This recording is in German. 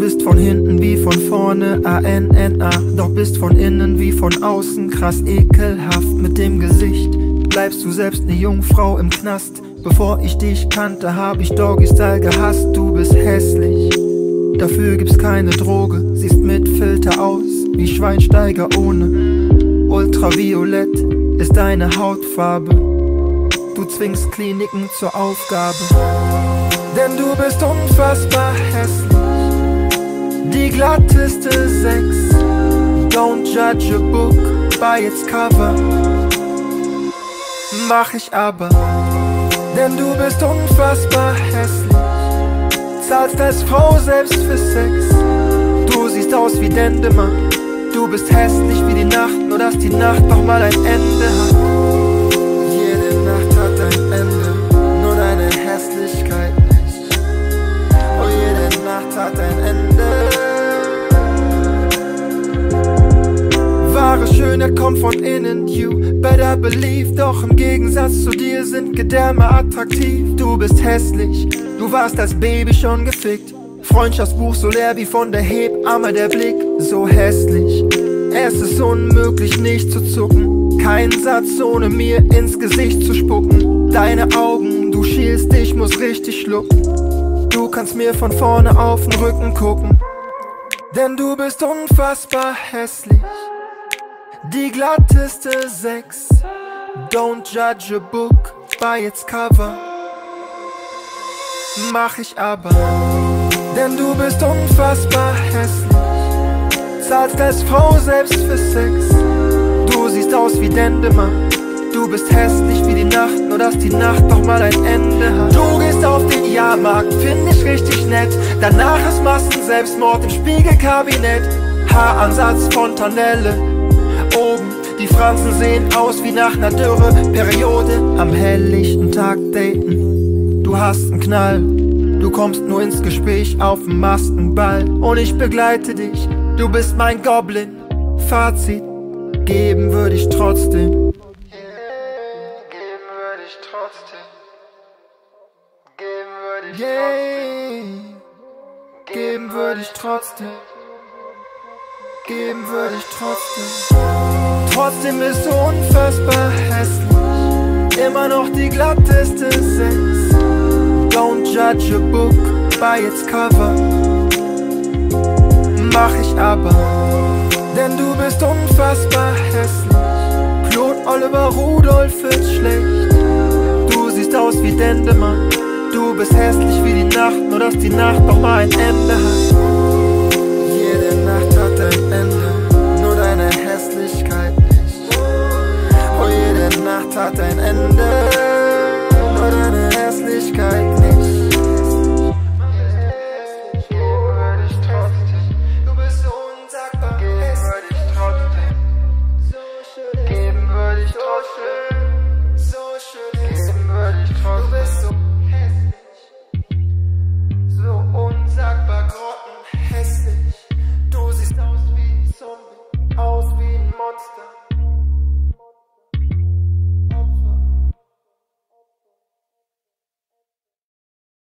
bist von hinten wie von vorne, A-N-N-A. Doch bist von innen wie von außen, krass ekelhaft mit dem Gesicht. Bleibst du selbst ne Jungfrau im Knast? Bevor ich dich kannte, hab ich Doggy-Style gehasst. Du bist hässlich, dafür gibt's keine Droge. Siehst mit Filter aus, wie Schweinsteiger ohne. Ultraviolett ist deine Hautfarbe. Du zwingst Kliniken zur Aufgabe. Denn du bist unfassbar hässlich. Glatteste Sex. Don't judge a book by its cover. Mach ich aber. Denn du bist unfassbar hässlich. Zahlst als Frau selbst für Sex. Du siehst aus wie Dendemann. Du bist hässlich wie die Nacht, nur dass die Nacht noch mal ein Ende hat. Schönheit kommt von innen, you better believe. Doch im Gegensatz zu dir sind Gedärme attraktiv. Du bist hässlich, du warst als Baby schon gefickt. Freundschaftsbuch so leer wie von der Hebamme der Blick, so hässlich. Es ist unmöglich nicht zu zucken, kein Satz ohne mir ins Gesicht zu spucken. Deine Augen, du schielst, ich muss richtig schlucken. Du kannst mir von vorne auf den Rücken gucken, denn du bist unfassbar hässlich. Die glatteste Sechs, don't judge a book by its cover. Mach ich aber. Denn du bist unfassbar hässlich. Zahlst als Frau selbst für Sex. Du siehst aus wie Dendemann. Du bist hässlich wie die Nacht, nur dass die Nacht noch mal ein Ende hat. Du gehst auf den Jahrmarkt, find ich richtig nett. Danach ist Massenselbstmord im Spiegelkabinett. Haaransatz Fontanelle. Oben, die Fransen sehen aus wie nach ner Dürre. Periode am helllichten Tag daten. Du hast einen Knall. Du kommst nur ins Gespräch auf dem Maskenball und ich begleite dich. Du bist mein Goblin. Fazit, geben würde ich trotzdem. Geben würde ich trotzdem. Geben würde ich trotzdem. Trotzdem. Bist du unfassbar hässlich. Immer noch die glatteste Sex. Don't judge a book by its cover. Mach ich aber, denn du bist unfassbar hässlich. Claude Oliver Rudolph wird schlecht. Du siehst aus wie Dendemann. Du bist hässlich wie die Nacht, nur dass die Nacht noch mal ein Ende hat. Jede Nacht hat ein Ende.